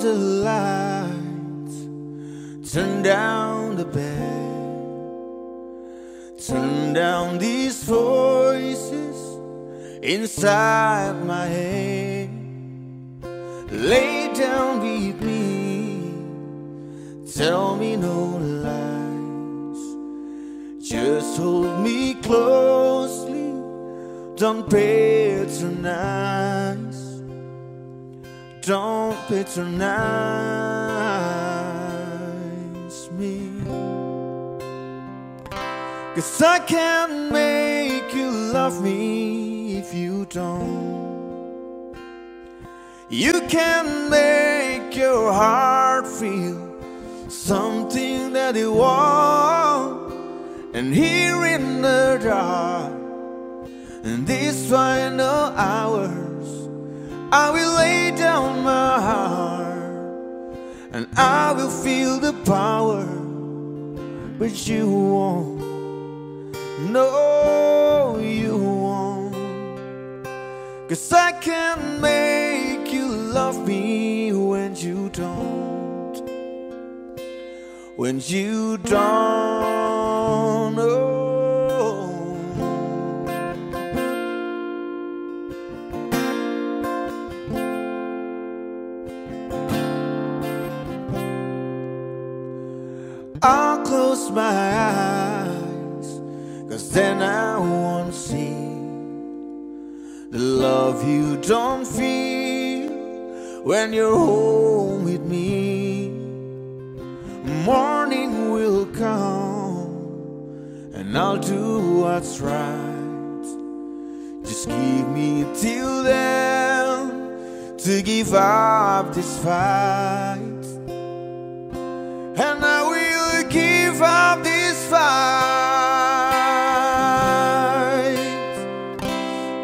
Down the lights, turn down the bed, turn down these voices inside my head. Lay down with me, tell me no lies, just hold me closely, don't patronize. Don't patronize me. Cause I can't make you love me if you don't. You can make your heart feel something that it wants. And here in the dark, in this final hours, I will lay down my heart and I will feel the power, but you won't. No, you won't. Cause I can't make you love me when you don't. When you don't. I'll close my eyes, cause then I won't see the love you don't feel when you're home with me. Morning will come, and I'll do what's right. Just give me till then to give up this fight. And I up this fight.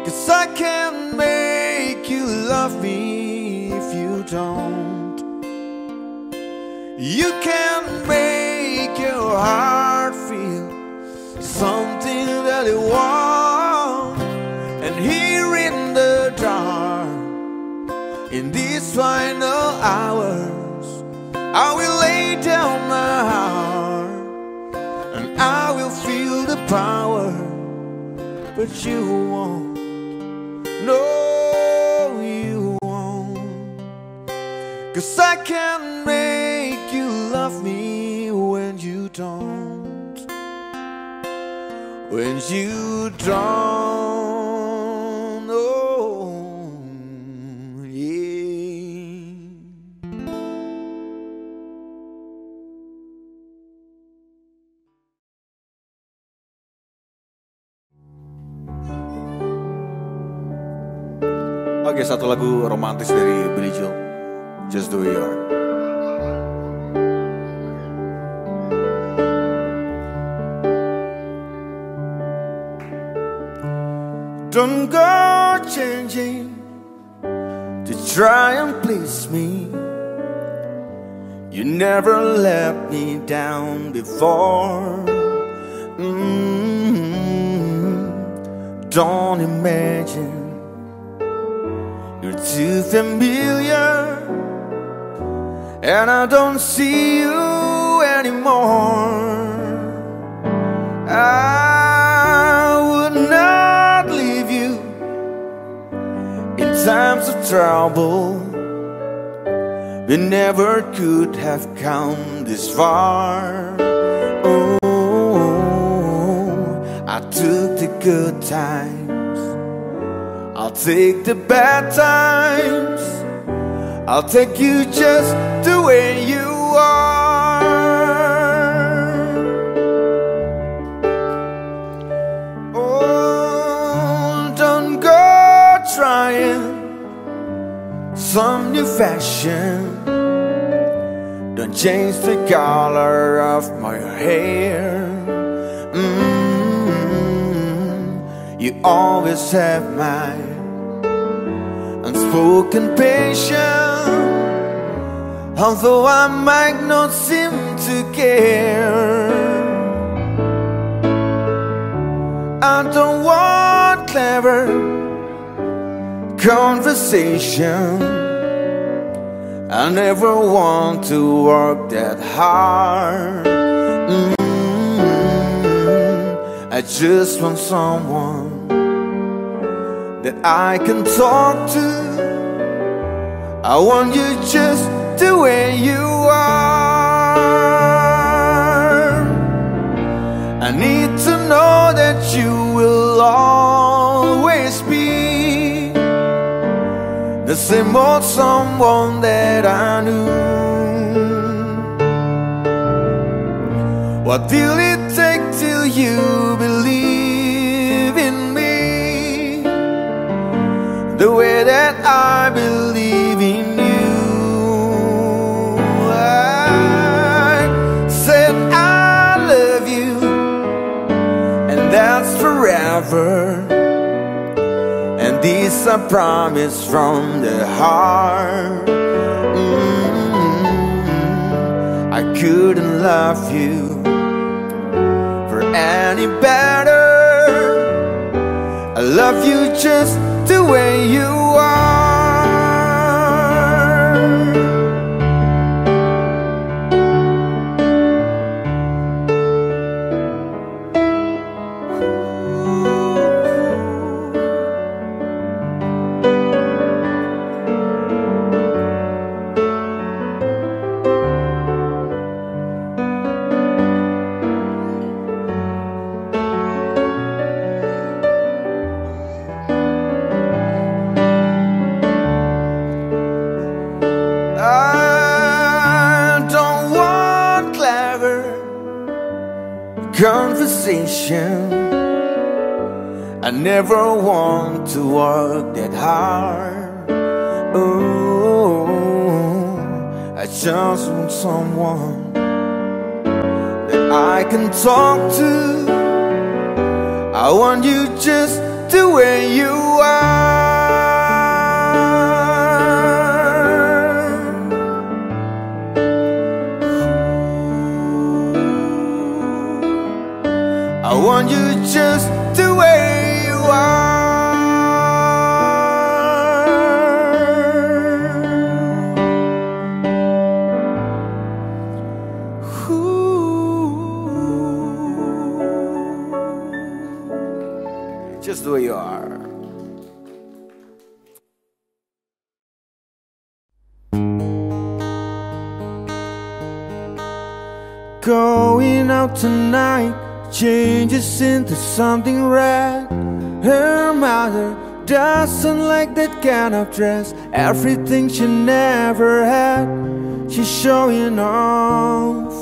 Cause I can't make you love me if you don't. You can't make your heart feel something that it wants. And here in the dark, in these final hours, I will lay down my heart I will feel the power, but you won't. No, you won't. Cause I can't make you love me when you don't. When you don't. Oke, satu lagu romantis dari Billy Joel. Just the way you are. Don't go changing to try and please me. You never let me down before. Mm, Don't imagine too familiar, and I don't see you anymore. I would not leave you in times of trouble. We never could have come this far. Oh, I took the good times. Take the bad times. I'll take you just the way you are. Oh, don't go trying some new fashion. Don't change the color of my hair. Mm, you always have my unspoken patience. Although I might not seem to care. I don't want clever conversation. I never want to work that hard. Mm-hmm. I just want someone that I can talk to. I want you just the way you are. I need to know that you will always be the same old someone that I knew. What will it take till you believe in me the way that I I promise from the heart. Mm, I couldn't love you for any better. I love you just the way you are. Never want to work that hard. Oh, I just want someone that I can talk to. I want you just the way you are. I want you just Tonight changes into something red. Her mother doesn't like that kind of dress. Everything she never had, she's showing off.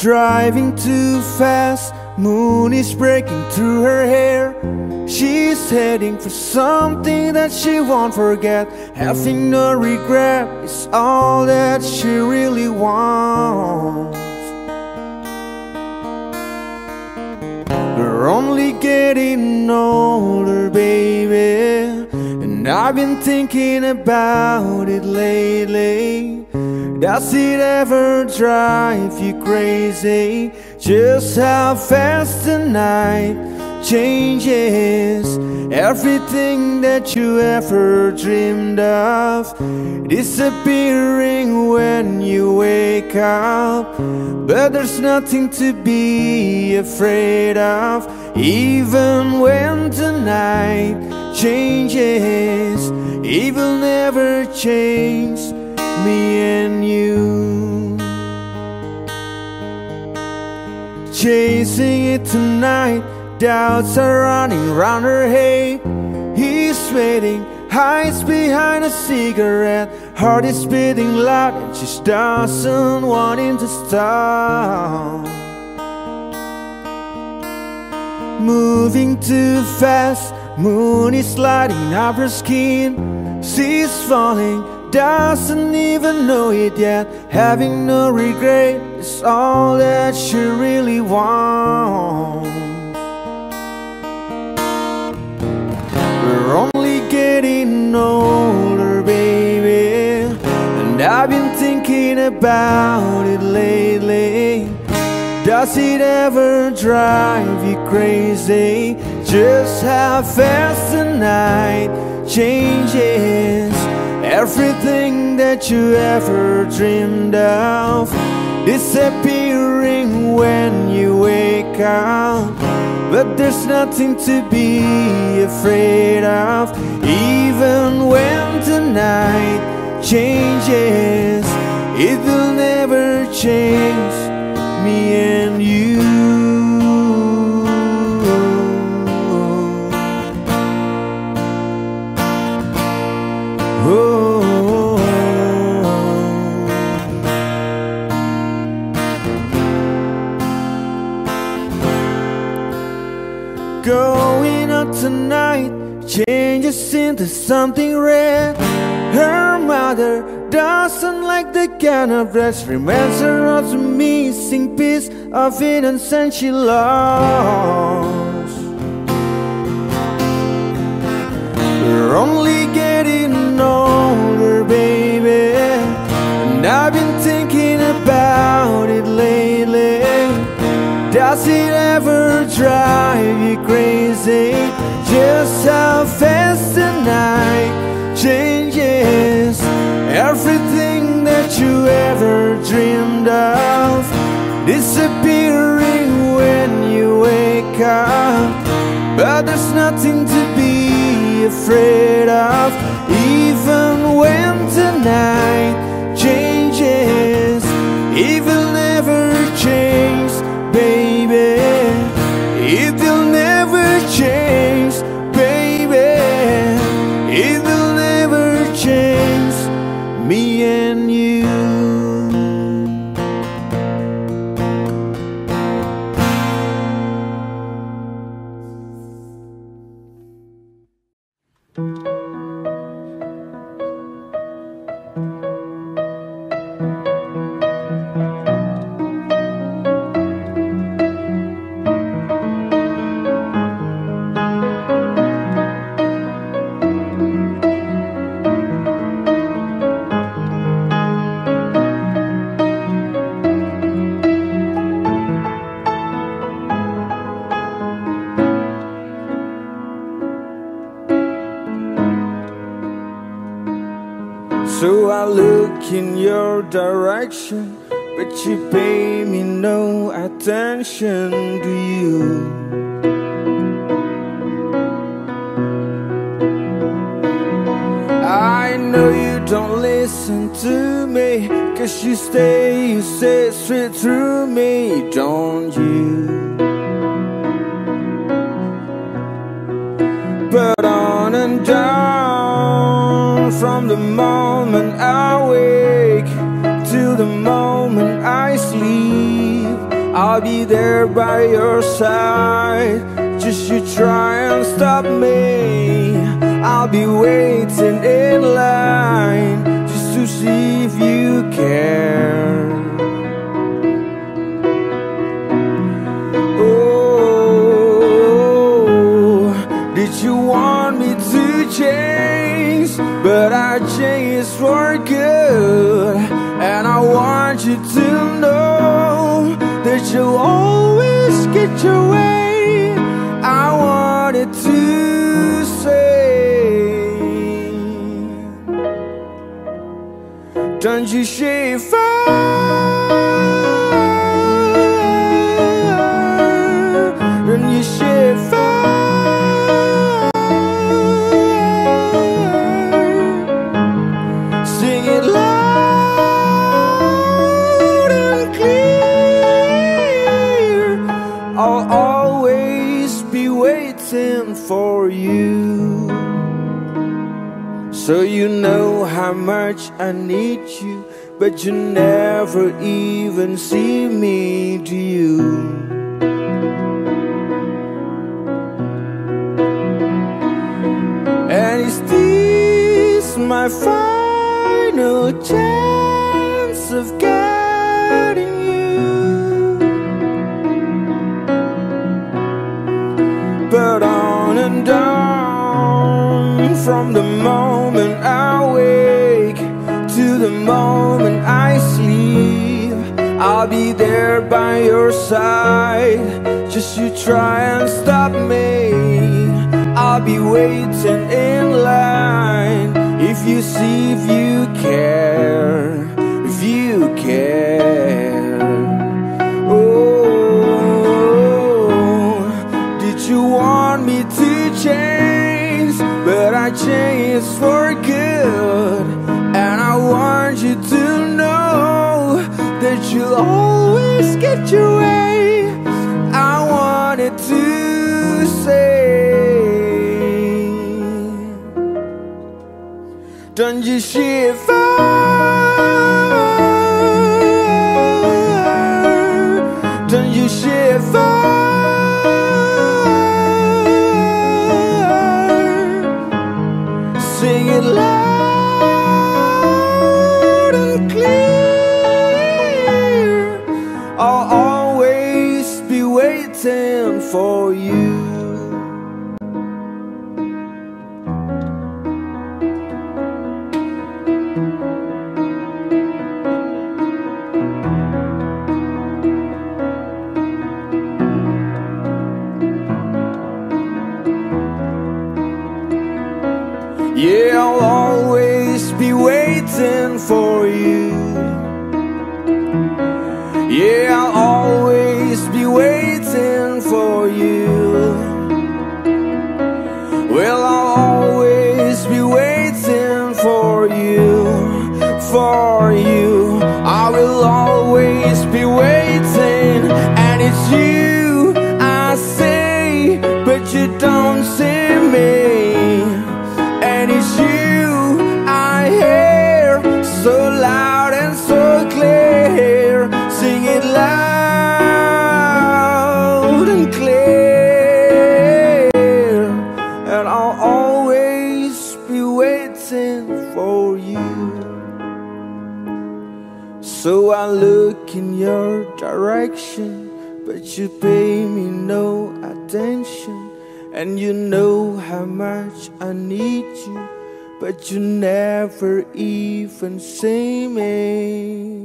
Driving too fast, moon is breaking through her hair. She's heading for something that she won't forget. Having no regret is all that she really wants. We're only getting older, baby. And I've been thinking about it lately. Does it ever drive you crazy? Just how fast the night changes. Everything that you ever dreamed of disappearing when you wake up. But there's nothing to be afraid of, even when the night changes. It will never change me and you. Chasing it tonight, doubts are running round her head. He's waiting, hides behind a cigarette. Heart is beating loud, and she doesn't want him to stop. Moving too fast, moon is lighting up her skin. She's falling, doesn't even know it yet. Having no regret is all that she really wants. Getting older, baby. And I've been thinking about it lately. Does it ever drive you crazy? Just how fast the night changes. Everything that you ever dreamed of disappearing when you wake up. But there's nothing to be afraid of, even when tonight changes. It will never change me and you. Tonight changes into something red. Her mother doesn't like the kind of dress. Reminds her of the missing piece of innocence she lost. We're only getting older, baby. And I've been thinking about it lately. Does it ever drive you crazy? Just how fast the night changes. Everything that you ever dreamed of disappearing when you wake up. But there's nothing to be afraid of, even when tonight changes. It chance of getting you? But on and down from the moment I wake to the moment I sleep, I'll be there by your side. Just you try and stop me. I'll be waiting in line if you see, if you care, if you care. Oh, did you want me to change? But I changed for good. And I want you to know that you'll always get your way. de chifre. you pay me no attention. And you know how much I need you. But you never even see me.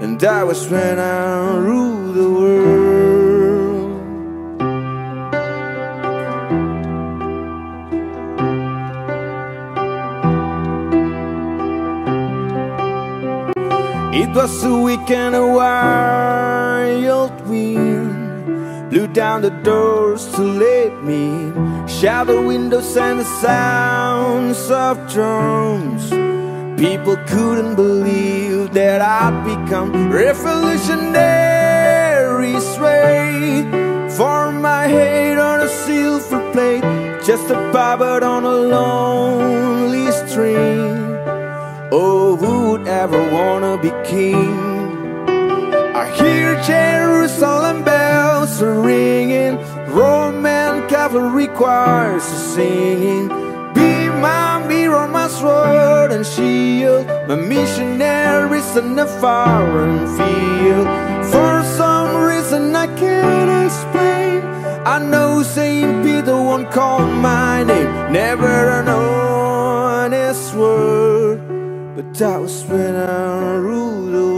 And that was when I ruled the world. It was a weekend, a wild wind blew down the doors to let me. Shadow windows and the sounds of drums. People couldn't believe that I'd become revolutionary sway. For my head on a silver plate, just a puppet on a lonely string. Oh, who would ever wanna be king? I hear Jerusalem bells ringing, Roman cavalry choirs singing. My my sword and shield, my missionaries in a foreign field. For some reason I can't explain, I know Saint Peter won't call my name, never an honest word. But that was when I ruled the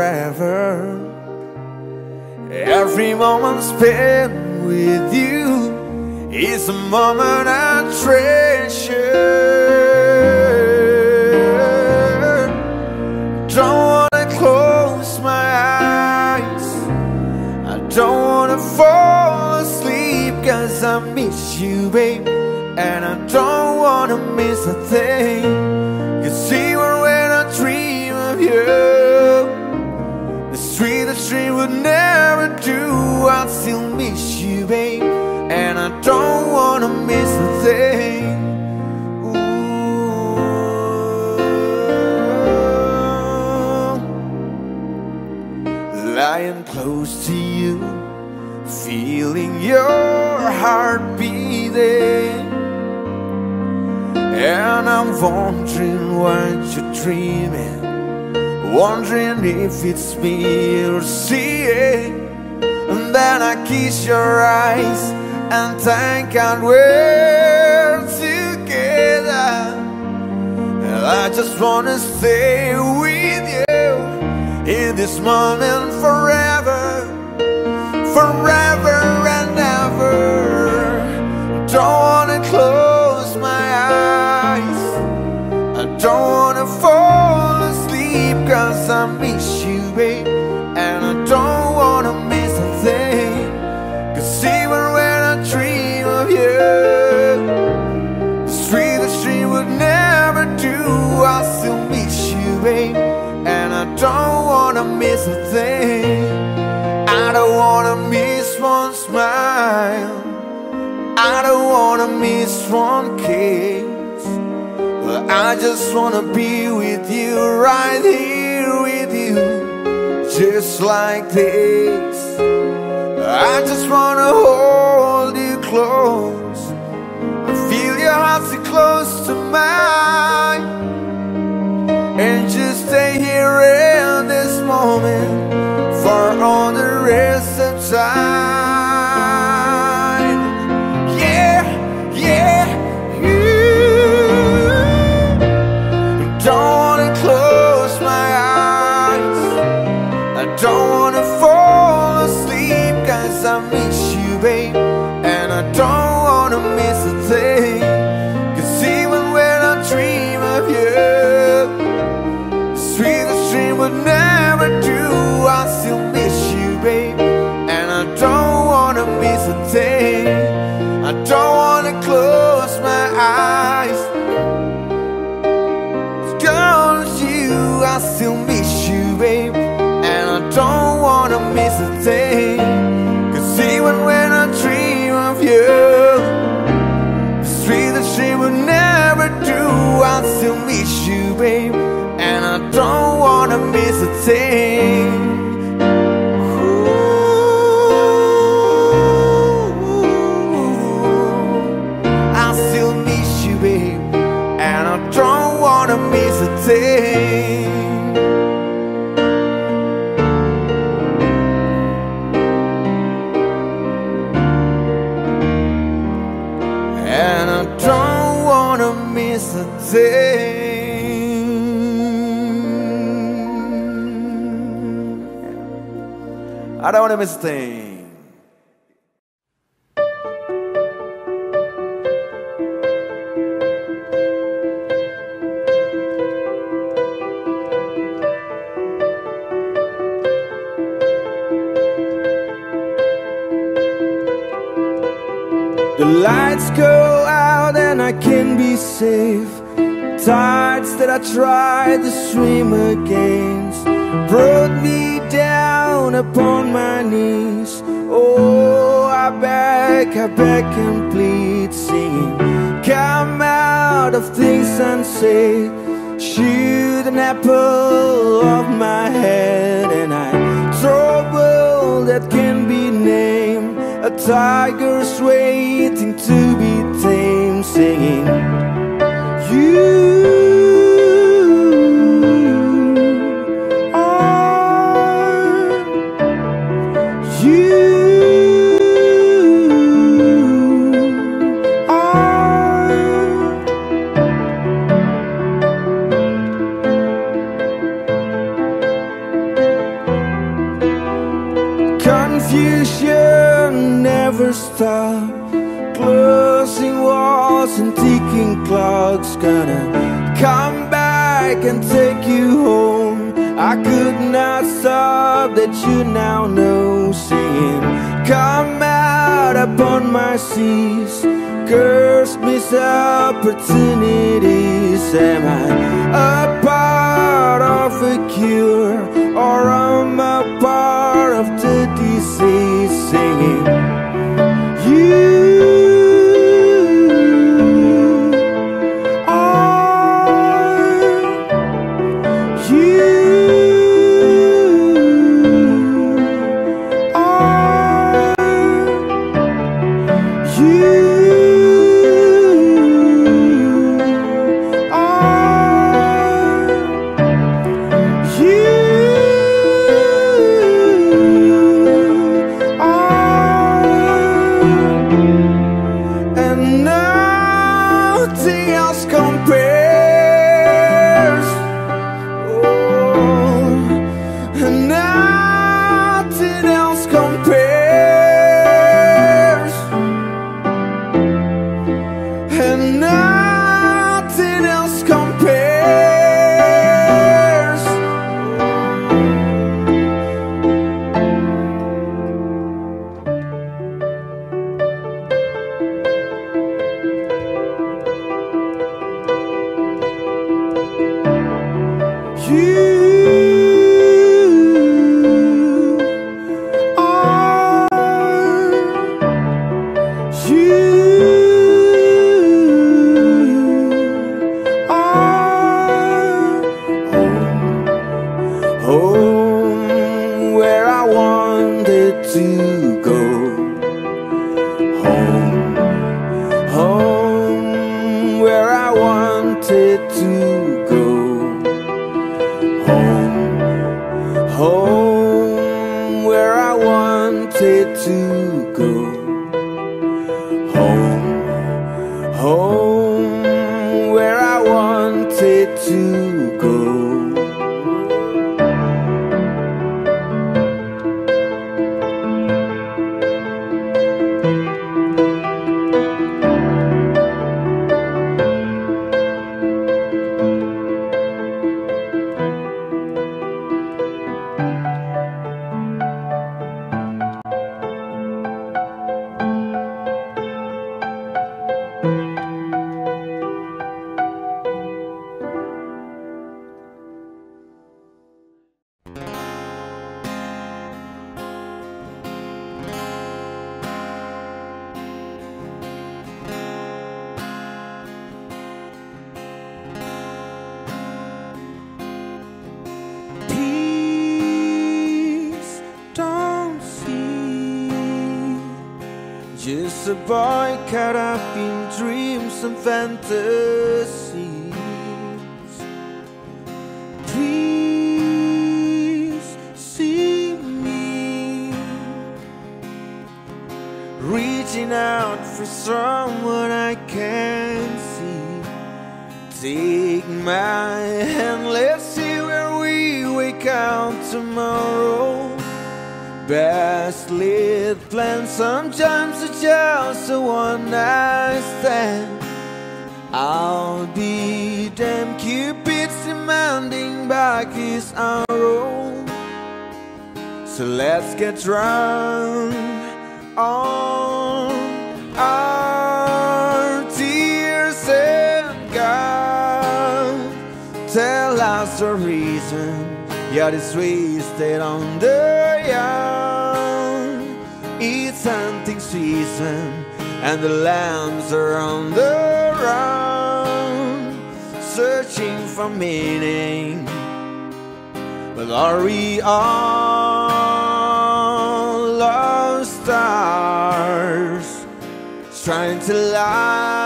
forever. Every moment spent with you is a moment I treasure. Don't wanna close my eyes. I don't wanna fall asleep cause I miss you, babe. And I don't wanna miss a thing. Even when I dream of you, dream would never do. I still miss you, babe. And I don't wanna miss a thing. Lying close to you, feeling your heart beating. And I'm wondering what you're dreaming. Wondering if it's me you're seeing. And then I kiss your eyes and thank God we're together. And I just wanna stay with you in this moment forever, forever smile. I don't wanna miss one kiss. But I just wanna be with you right here with you, just like this. I just wanna hold you close. I feel your heart so close to I don't want to miss a thing. The lights go out and I can be safe Tides that I tried to swim against Brought me down upon my knees. Oh, I beg, I beg and plead, singing. Come out of things and say, Shoot an apple off my head, and I trouble that can be named. A tiger's waiting to be tamed, singing. You. walls and ticking clocks gonna come back and take you home. I could not stop that you now know, singing, Come out upon my seas, curse miss opportunities. Am I a part of a cure, or am I part of the disease? Singing, You. A boy caught up in dreams and fantasies. Please see me reaching out for someone I can't see. Take my hand, let's see where we wake up tomorrow. Best laid plans sometimes just a one night stand. I'll be damn Cupid's demanding back his arrow. So let's get drunk on our tears and God tell us the reason you're this wasted on the and the lambs are on the run, searching for meaning. But are we all lost stars trying to light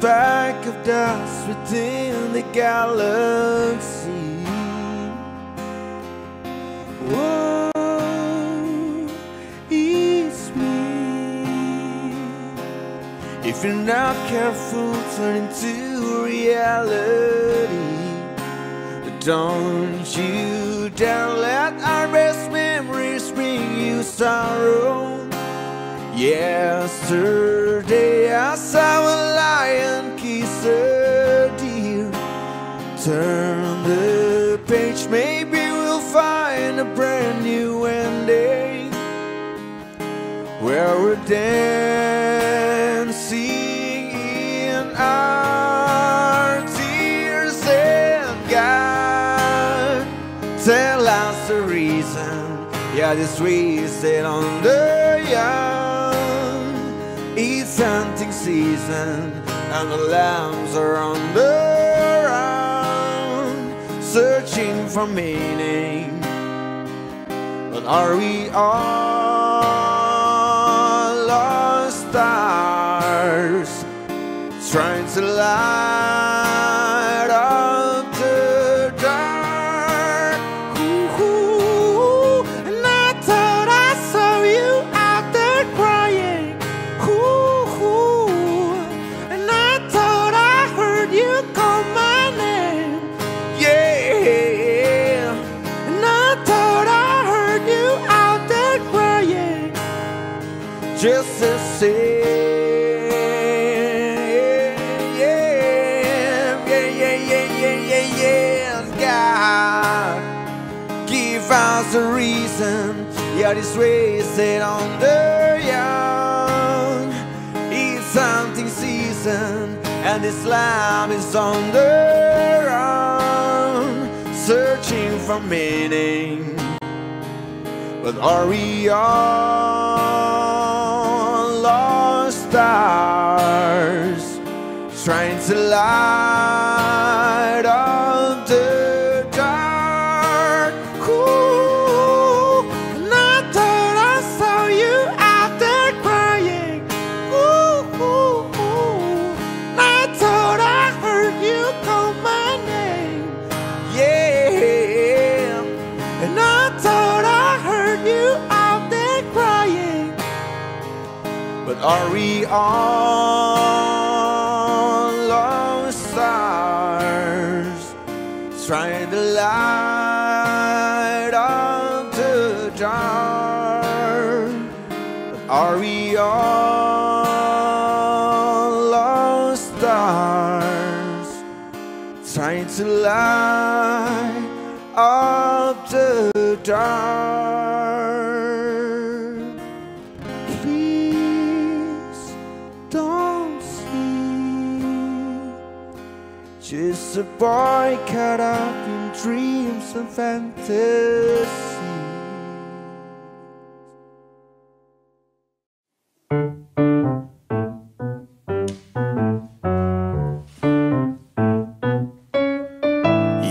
speck of dust within the galaxy. Whoa, it's me. If you're not careful, turn into reality. Don't you dare let our best memories bring you sorrow. Yesterday I saw a lion kiss a deer. Turn the page, maybe we'll find a brand new ending where we're dancing in our tears and God tell us the reason. Yeah, this wasted on the young. Hunting season, and the lambs are on the run, searching for meaning. But are we all lost stars trying to light this wasted on the young. It's hunting season, and this Islam is on the run, searching for meaning. But are we all lost stars trying to light are we all lost stars trying to light up the dark? Are we all lost stars trying to light up the dark? a boy caught up in dreams and fantasies.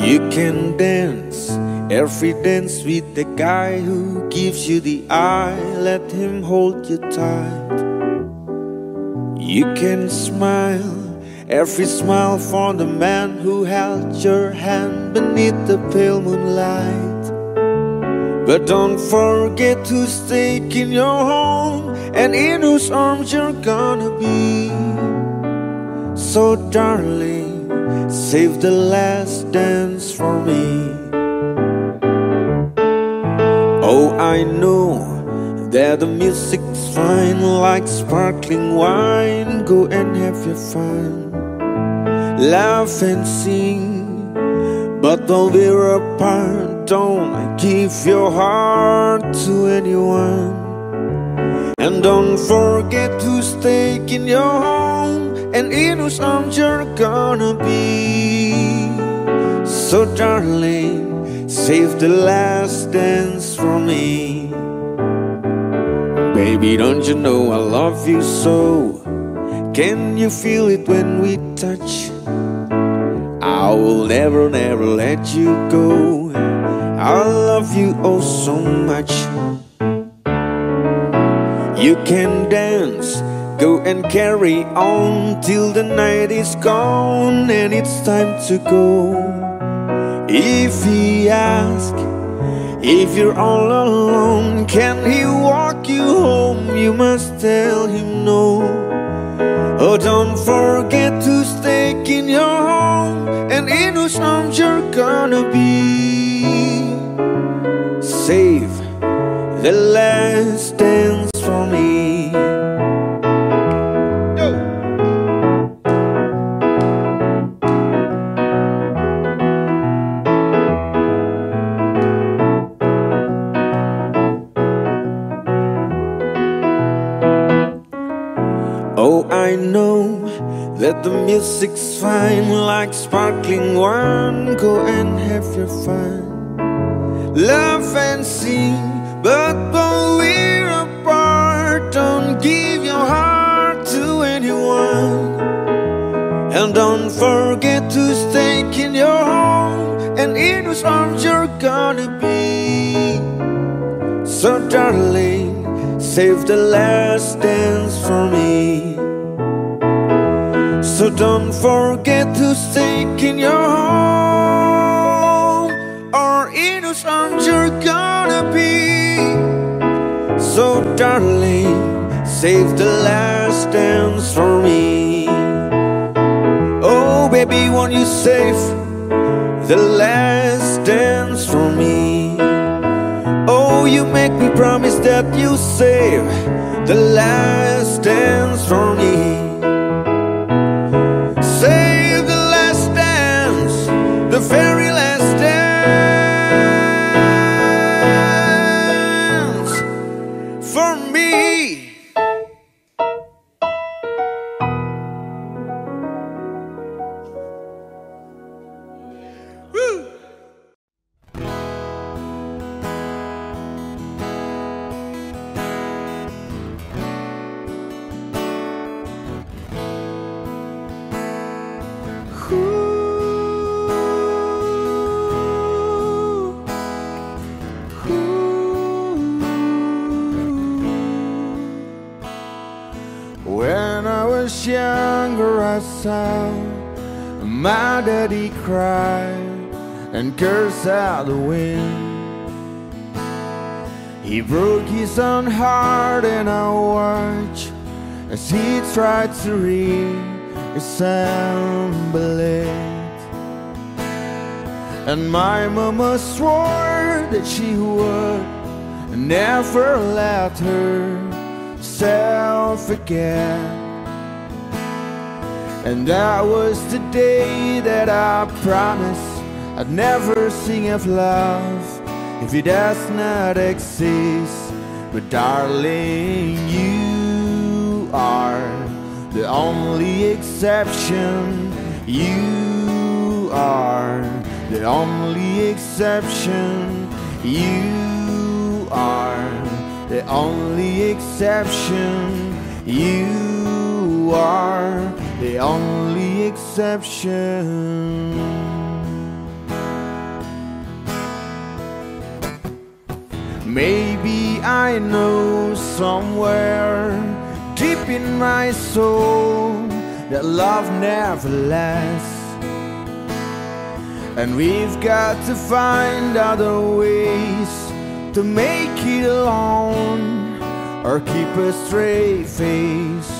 You can dance every dance with the guy who gives you the eye, let him hold you tight. You can smile every smile for the man who held your hand beneath the pale moonlight. But don't forget who's taking your home and in whose arms you're gonna be. So, darling, save the last dance for me. Oh, I know that the music's fine like sparkling wine. Go and have your fun, laugh and sing. But while we're apart, don't give your heart to anyone. And don't forget who's taking your home and in whose arms you're gonna be. So, darling, save the last dance for me. Baby, don't you know I love you so? Can you feel it when we touch? I will never, never let you go. I love you oh so much. You can dance, go and carry on till the night is gone and it's time to go. If he asks if you're all alone, can he walk you home? You must tell him no. Oh, don't forget to stay in your home and in whose arms you're gonna be. Save the last dance for me. Oh, I know that the music's fine like. Go and have your fun, laugh and sing. But when we're apart, don't give your heart to anyone. And don't forget to stay in your home and in whose arms you're gonna be. So, darling, save the last dance for me. So, don't forget to stay in your home So, darling, save the last dance for me. Oh, baby, won't you save the last dance for me? Oh, you make me promise that you save the last dance for me. Saw my daddy cried and cursed out the wind. He broke his own heart, and I watch as he tried to reassemble it. And my mama swore that she would never let herself forget. And that was the day that I promised I'd never sing of love if it does not exist. But darling, you are the only exception. You are the only exception. You are the only exception you are the only exception. Maybe I know somewhere deep in my soul that love never lasts. And we've got to find other ways to make it alone or keep a straight face.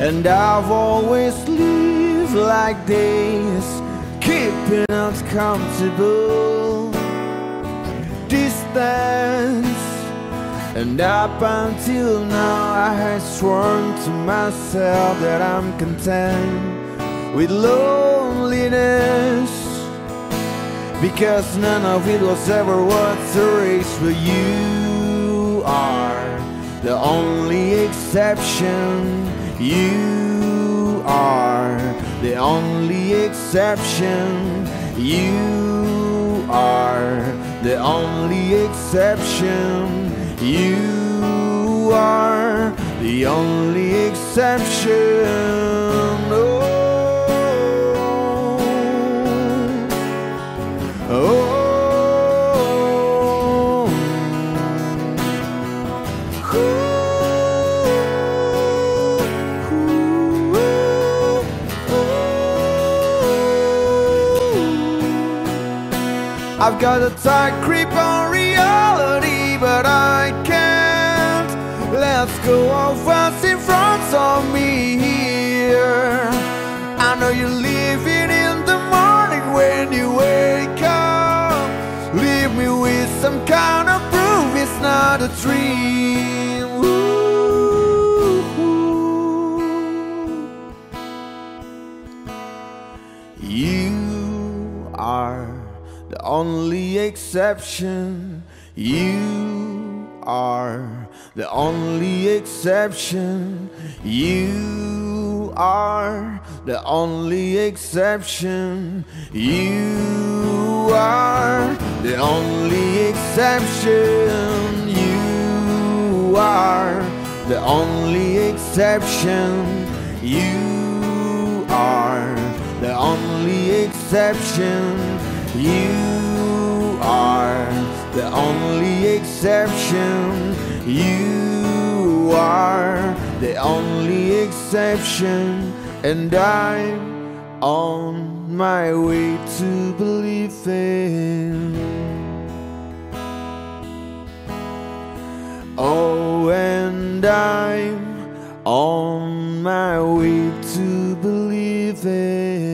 And I've always lived like this, keeping us comfortable distance. And up until now, I had sworn to myself that I'm content with loneliness. Because none of it was ever worth the race, but you are the only exception. You are the only exception. You are the only exception. You are the only exception. Oh, oh. I've got a tight grip on reality, but I can't Let's go of what's in front of me here. I know you're leaving in the morning when you wake up. Leave me with some kind of proof it's not a only exception. You are the only exception. You are the only exception. You are the only exception. You are the only exception. You are the only exception. You are the only exception. You are the only exception. And I'm on my way to believing. Oh, and I'm on my way to believing.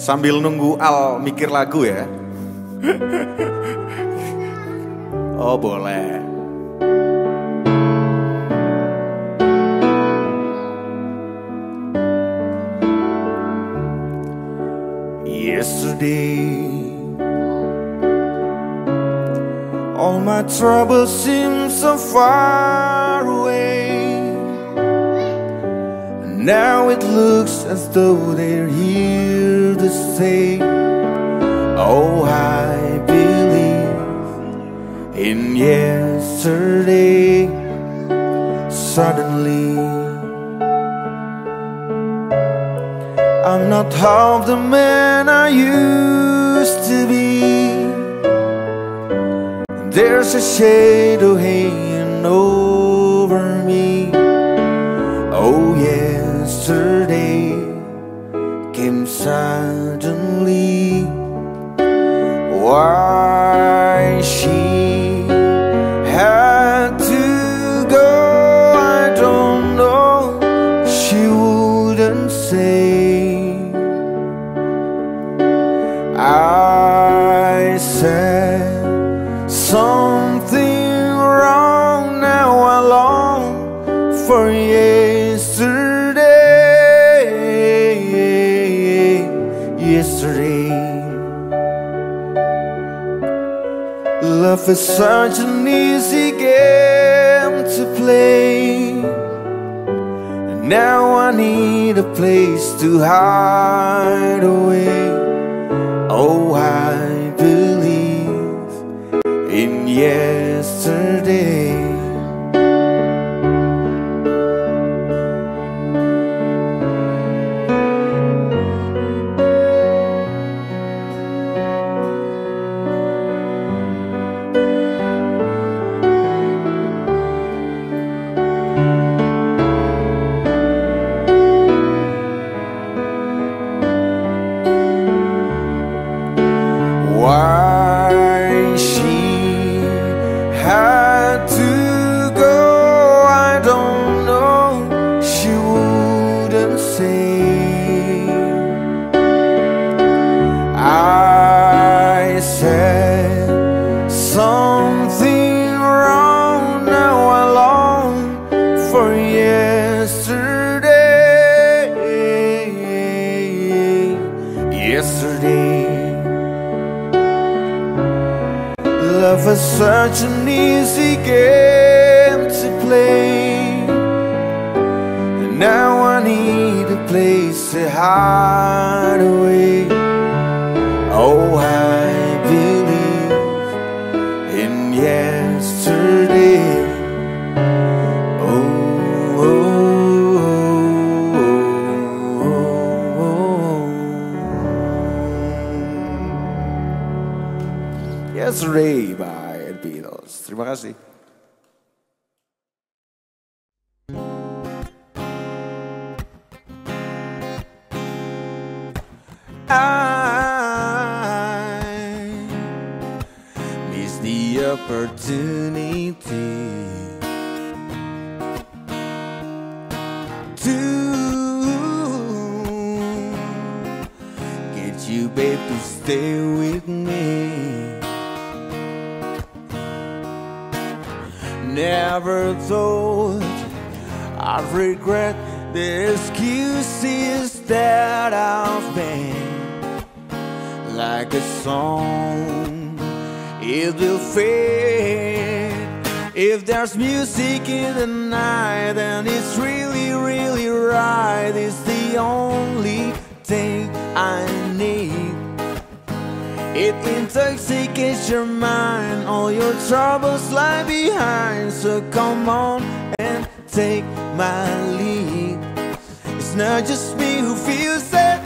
Sambil nunggu Al mikir lagu ya. oh boleh. Yesterday, all my troubles seem so far away. Now it looks as though they're here to stay. Oh, I believe in yesterday. Suddenly, I'm not half the man I used to be. There's a shadow hanging over me. Why she had to go, I don't know. She wouldn't say. Life is such an easy game to play And now I need a place to hide away. Oh, I believe in yes such an easy game regret the excuses that I've made. Like a song, it will fade. If there's music in the night, and it's really, really right. It's the only thing I need. It intoxicates your mind, all your troubles lie behind. So come on and take my lead. It's not just me who feels it.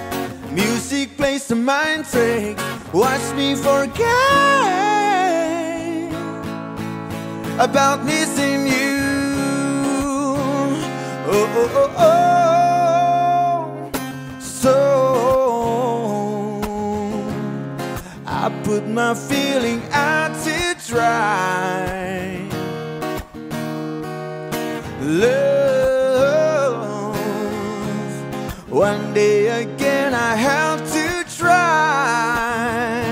Music plays the mind trick. Watch me forget about missing you. Oh, oh, oh, oh. oh. So I put my feeling out to dry. Love, one day again I have to try.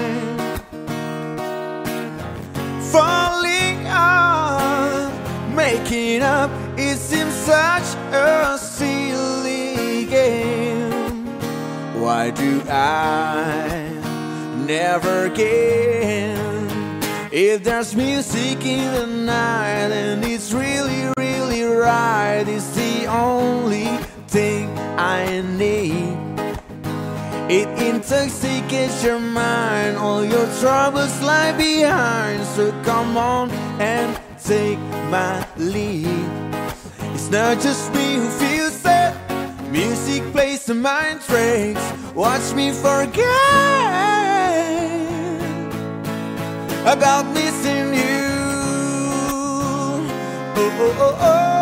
Falling out, making up, it seems such a silly game. Why do I never get? If there's music in the night and it's really right, it's the only thing I need. It intoxicates your mind, all your troubles lie behind. So come on and take my lead. It's not just me who feels it. Music plays the mind tricks. Watch me forget about missing you. Oh, oh, oh, oh.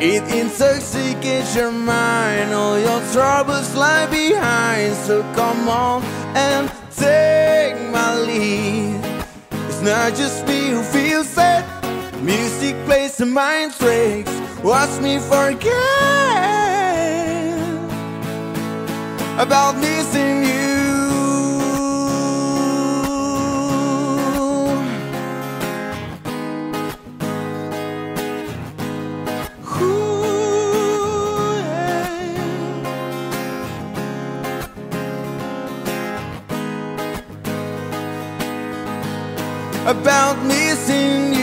It intoxicates your mind, all your troubles lie behind. So come on and take my lead. It's not just me who feels it. Music plays the mind tricks. Watch me forget about missing you. About missing you.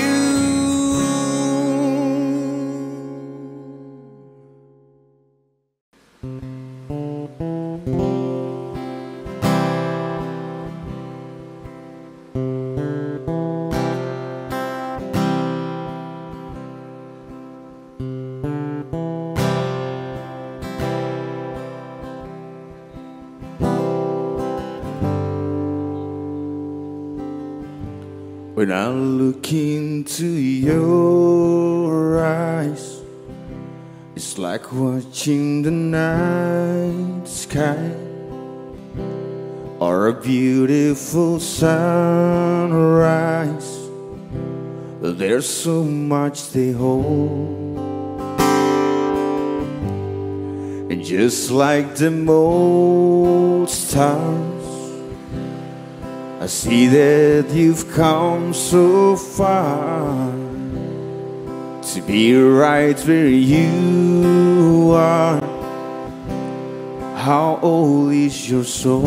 When I look into your eyes, it's like watching the night sky or a beautiful sunrise. There's so much they hold. And just like the old stars, I see that you've come so far to be right where you are. How old is your soul?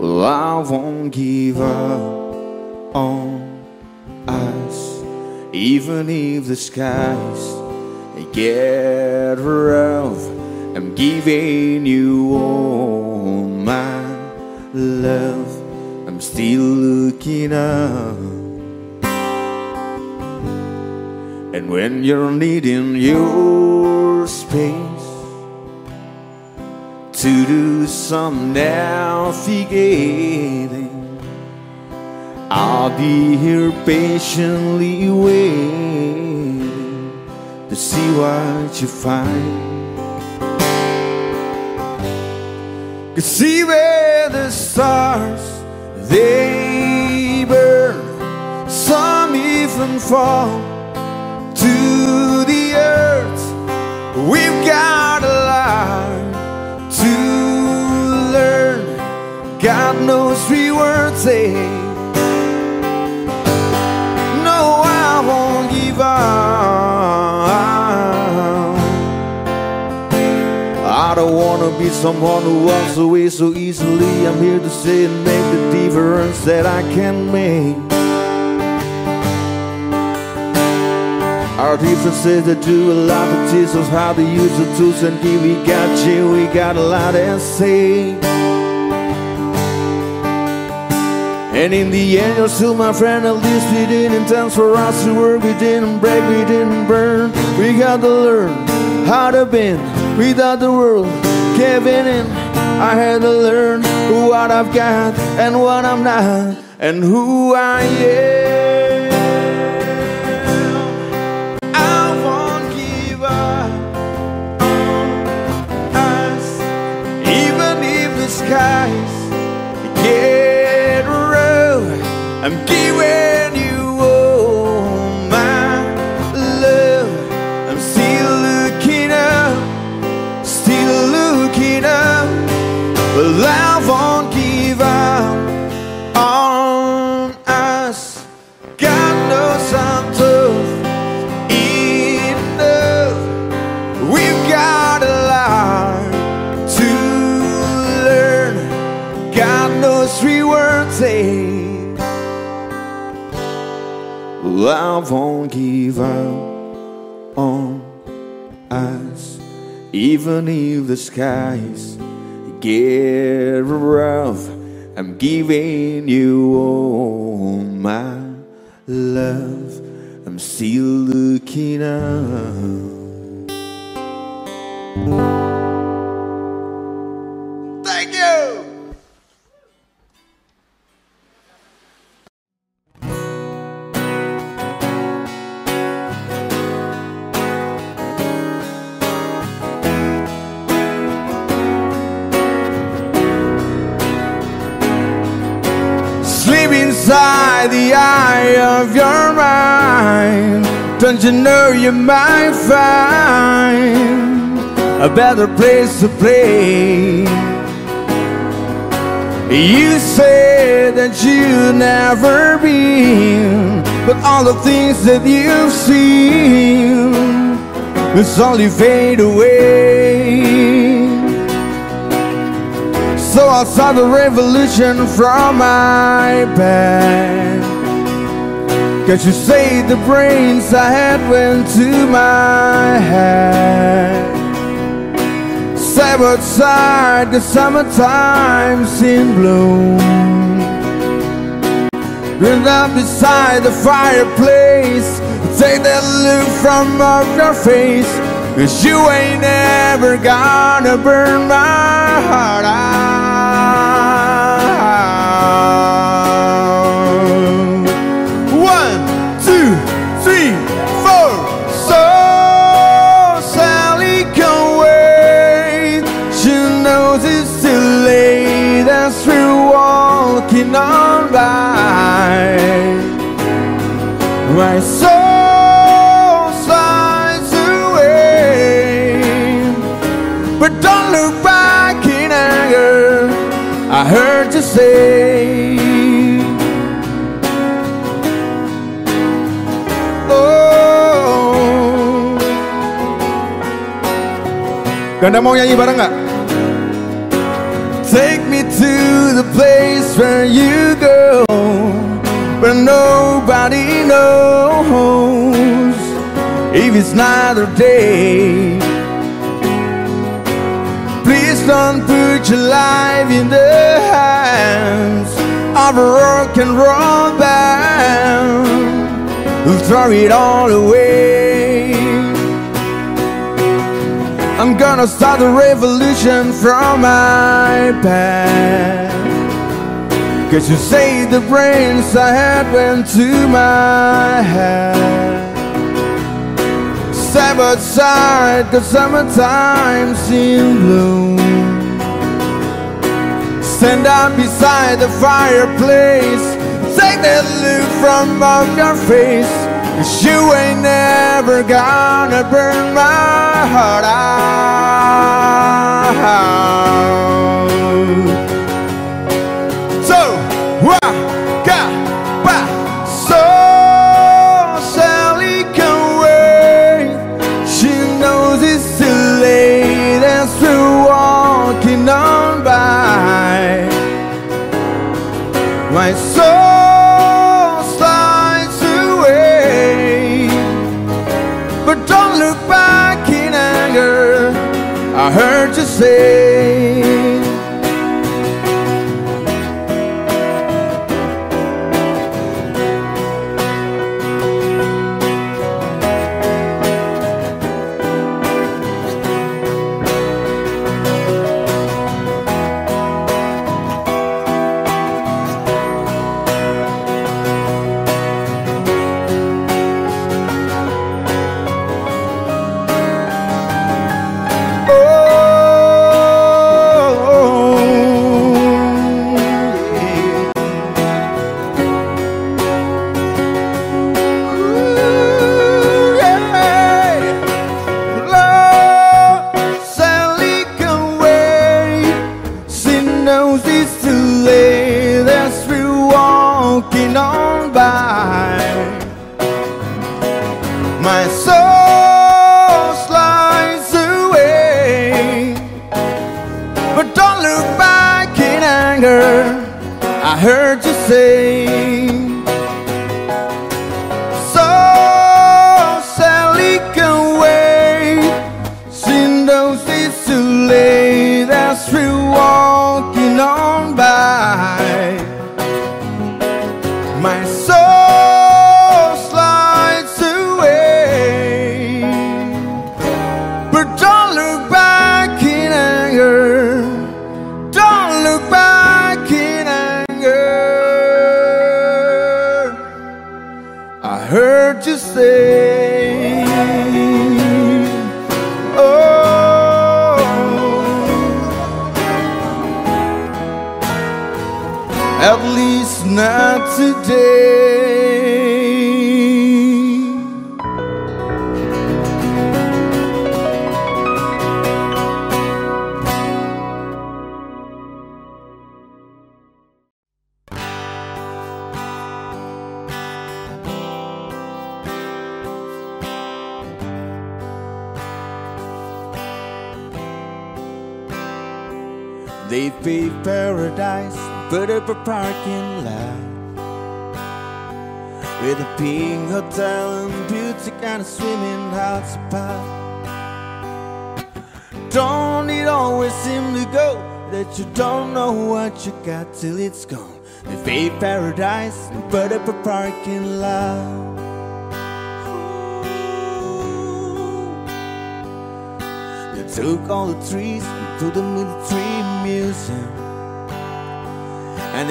Well, I won't give up on us, even if the skies get rough. I'm giving you all love. I'm still looking up. And when you're needing your space to do some navigating, I'll be here patiently waiting to see what you find. Could see where the stars they burn, some even fall to the earth. We've got a lot to learn. God knows we weren't saved. No, I won't give up. I don't wanna be someone who walks away so easily. I'm here to say and make the difference that I can make. Our differences that do a lot to teach how to use the tools and give. We got you, we got a lot to say. And in the end, you're still my friend. At least we didn't dance for us to work. We didn't break, we didn't burn. We got to learn how to bend without the world giving in. I had to learn what I've got and what I'm not, and who I am. I won't give up even if the skies get rough. I'm giving I won't give up on us, even if the skies get rough. I'm giving you all my love. I'm still looking up. Don't you know you might find a better place to play. You said that you'd never been, but all the things that you've seen will slowly fade away. So I saw the revolution from my back. Cause you say the brains I had went to my head. Side by side, the summertime's in bloom. Been up beside the fireplace. Take that look from off your face. Cause you ain't ever gonna burn my heart out. You say. Oh. Ganda mau nyanyi bareng nggak? Ah. Take me to the place where you go, where nobody knows if it's night or day. Don't put your life in the hands of a rock and roll band. We'll throw it all away. I'm gonna start a revolution from my past. Cause you say the brains I had went to my head. Side, the summertime's in bloom. Stand out beside the fireplace. Take that look from off your face. Cause you ain't never gonna burn my heart out. My soul slides away, but don't look back in anger. I heard you say.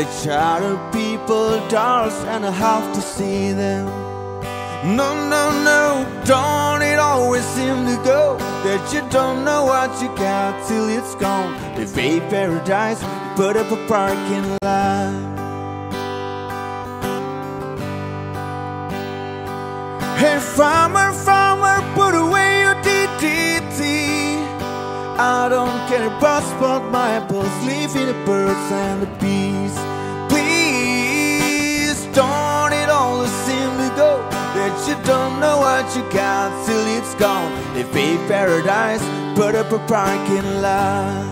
And they chartered people dolls and I have to see them. No, no, no, don't it always seem to go that you don't know what you got till it's gone. They paved paradise, put up a parking lot. Hey, farmer, farmer, put away your DDT. I don't care about spot my apples, leaving the birds and the bees. Don't it always seem to go that you don't know what you got till it's gone. They paved paradise, put up a parking lot.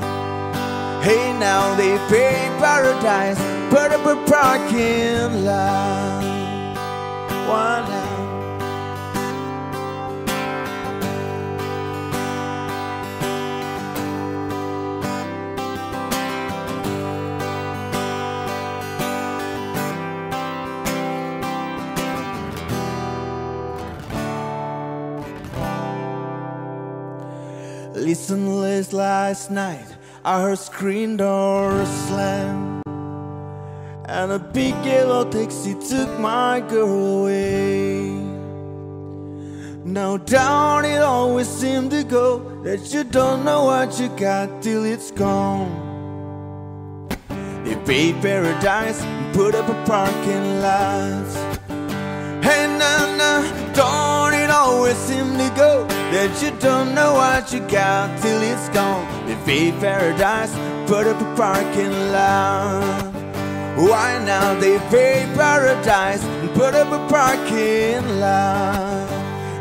Hey, now they pay paradise, put up a parking lot. Why Listen, last last night I heard screen doors slam. And a big yellow taxi took my girl away. Now down it always seemed to go That you don't know what you got till it's gone. They paid paradise and put up a parking lot. Hey, nah, nah, don't always seem to go that you don't know what you got till it's gone? They paved paradise, put up a parking lot. Why now they paved paradise and put up a parking lot?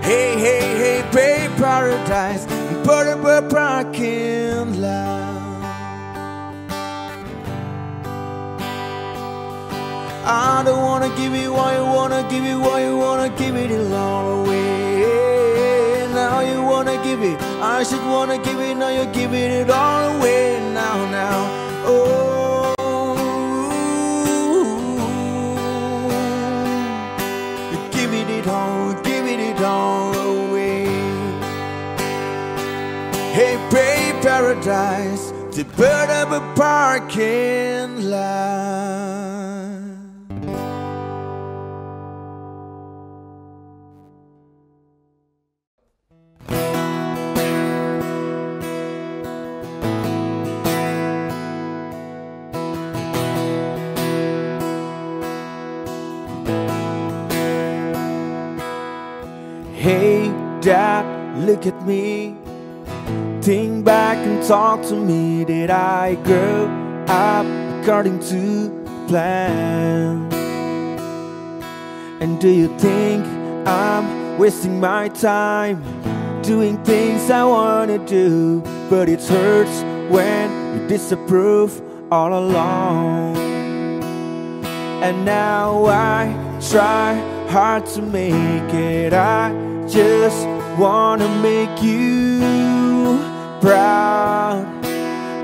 Hey, hey, hey, pay paradise and put up a parking lot. I don't wanna give it what you wanna give it what you wanna give it all away. Now you wanna give it, I should wanna give it, now you're giving it all away. Now, now, oh. You're giving it all, giving it all away. Hey, pay paradise to put up a parking lot. Hey, Dad, look at me. Think back and talk to me. Did I grow up according to plan? And do you think I'm wasting my time doing things I wanna do? But it hurts when you disapprove all along. And now I try hard to make it. I just wanna make you proud.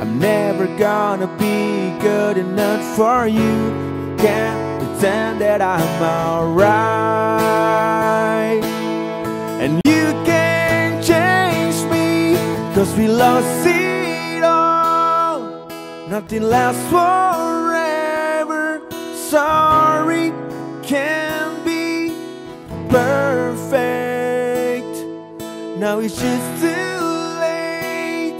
I'm never gonna be good enough for you. Can't pretend that I'm alright. And you can't change me, cause we lost it all. Nothing lasts forever. Sorry, can't be perfect. Now it's just too late,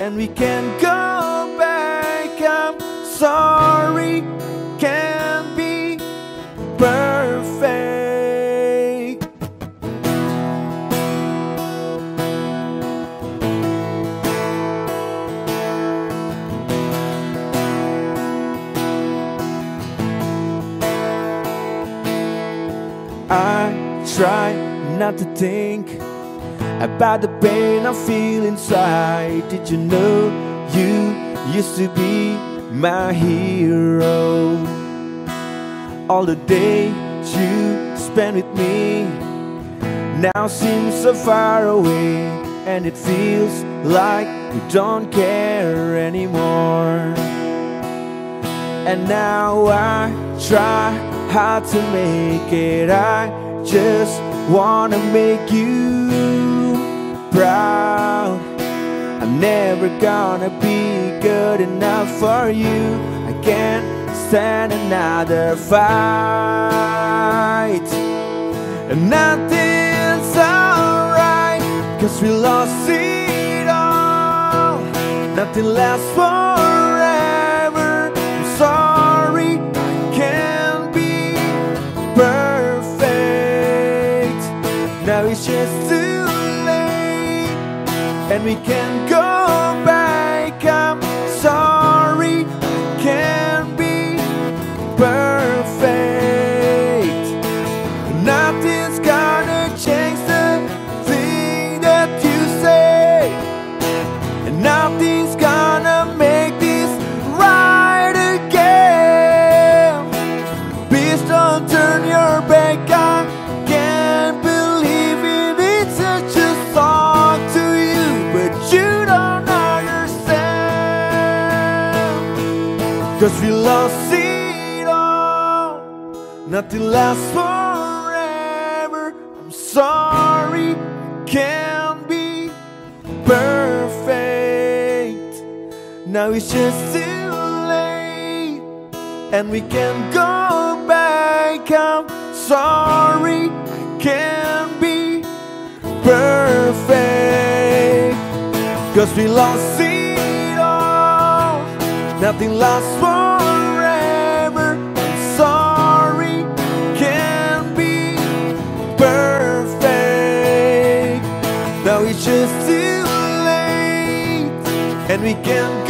and we can't go back. I'm sorry, can't be perfect. I try not to think about the pain I feel inside. Did you know you used to be my hero. All the days you spent with me now seem so far away, and it feels like you don't care anymore. And now I try hard to make it. I just wanna make you proud. I'm never gonna be good enough for you. I can't stand another fight. And nothing's alright, cause we lost it all. Nothing lasts forever. I'm sorry, I can't be perfect. Now it's just too and we can't go back. Nothing lasts forever. I'm sorry, can't be perfect. Now it's just too late, and we can't go back. I'm sorry, I can't be perfect. Cause we lost it all. Nothing lasts forever. And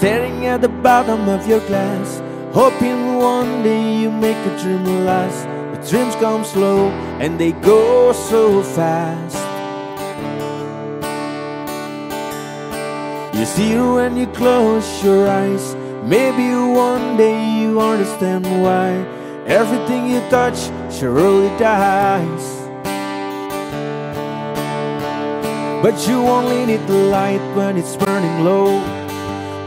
Staring at the bottom of your glass, hoping one day you make a dream last. But dreams come slow and they go so fast. You see when you close your eyes. Maybe one day you understand why everything you touch surely dies. But you only need the light when it's burning low.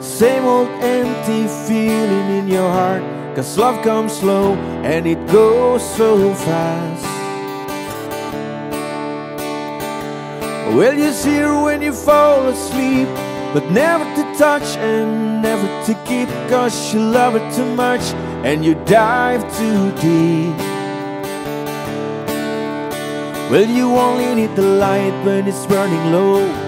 same old empty feeling in your heart. Cause love comes slow and it goes so fast. Well, you see her when you fall asleep, but never to touch and never to keep. Cause you love her too much and you dive too deep. Well, you only need the light when it's burning low.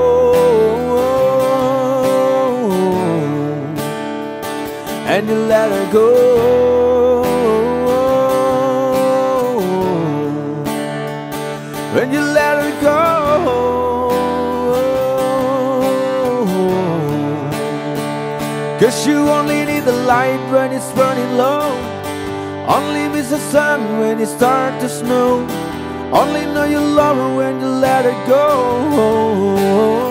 And you let her go. When you let her go. Cause you only need the light when it's burning low. Only miss the sun when it starts to snow. Only know you love her when you let her go.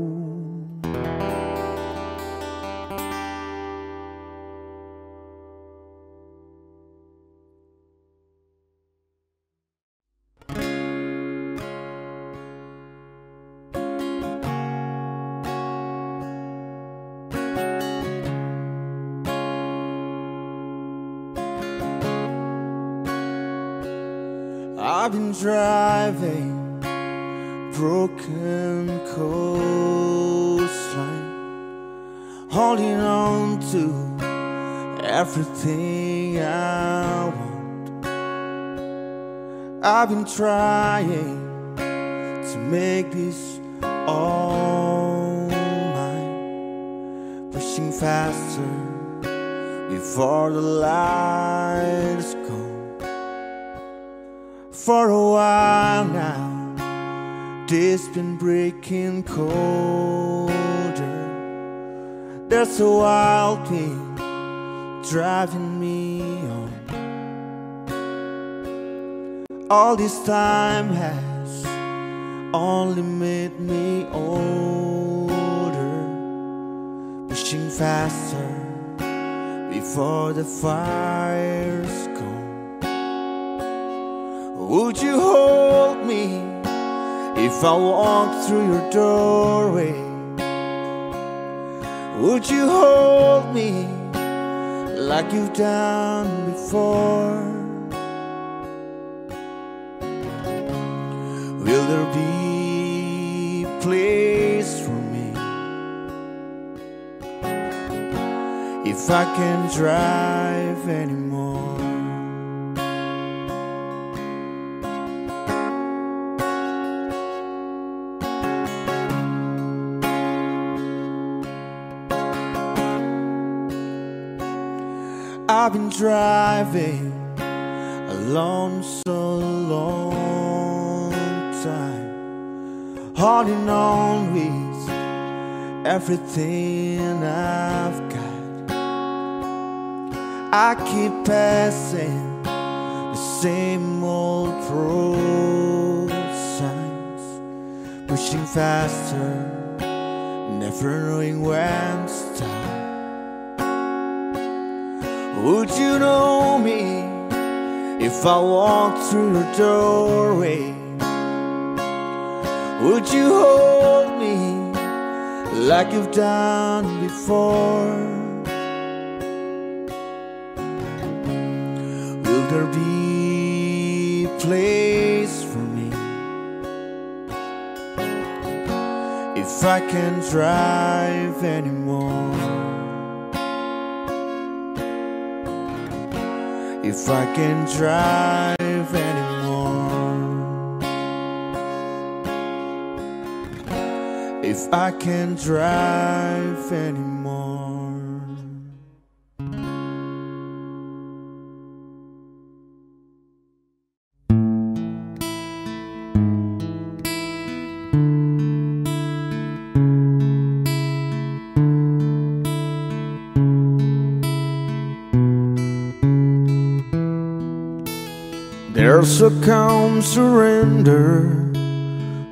There's a wild wind driving me on. All this time has only made me older, pushing faster before the fire's gone. Would you hold me if I walk through your doorway? Would you hold me like you've done before? Will there be place for me if I can drive anymore? I've been driving alone so long time, holding on with everything I've got. I keep passing the same old road signs, pushing faster, never knowing when to stop. Would you know me if I walked through your doorway? Would you hold me like you've done before? Will there be a place for me if I can't drive anymore? If I can drive anymore. If I can drive anymore. Calm surrender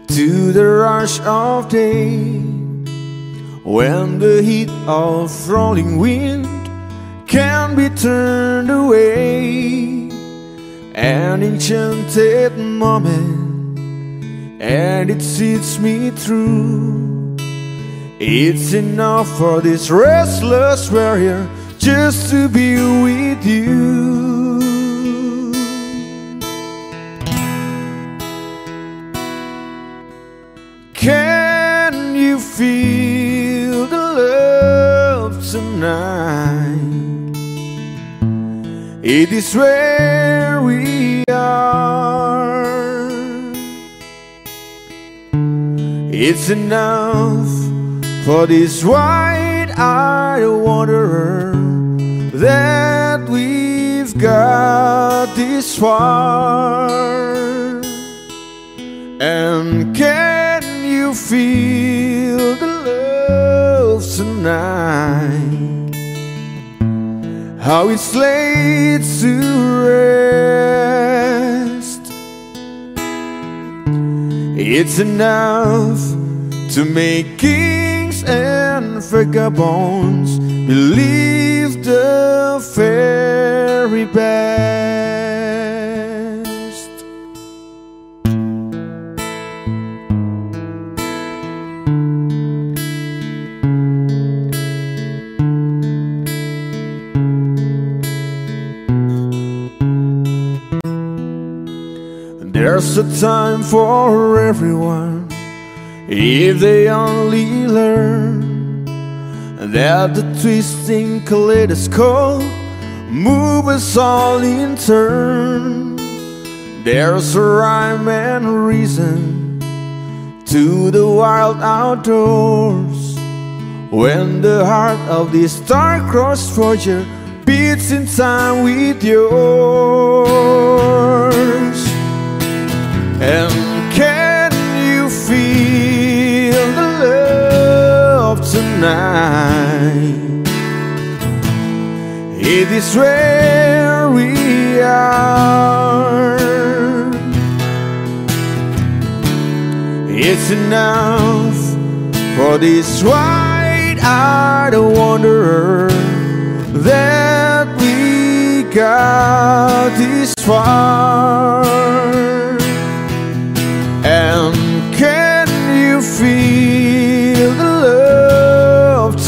to the rush of day. When the heat of rolling wind can be turned away an enchanted moment and it sees me through. It's enough for this restless warrior just to be with you tonight? It is where we are. It's enough for this wide-eyed wanderer that we've got this far. And can you feel the tonight? How it's laid to rest. It's enough to make kings and vagabonds believe the fairy best. There's a time for everyone if they only learn that the twisting kaleidoscope moves us all in turn. There's a rhyme and reason to the wild outdoors when the heart of this star-crossed forger beats in time with yours. And can you feel the love tonight? It is where we are. It's enough for this wide-eyed wanderer that we got this far.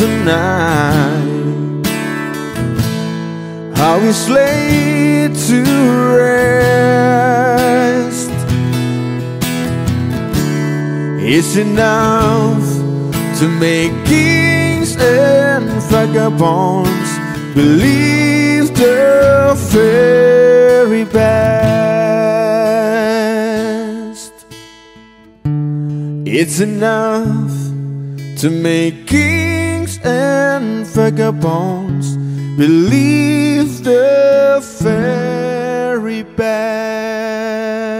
Tonight? How it's laid to rest. It's enough to make kings and vagabonds believe the very best. It's enough to make kings and vagabonds believe the fairy band.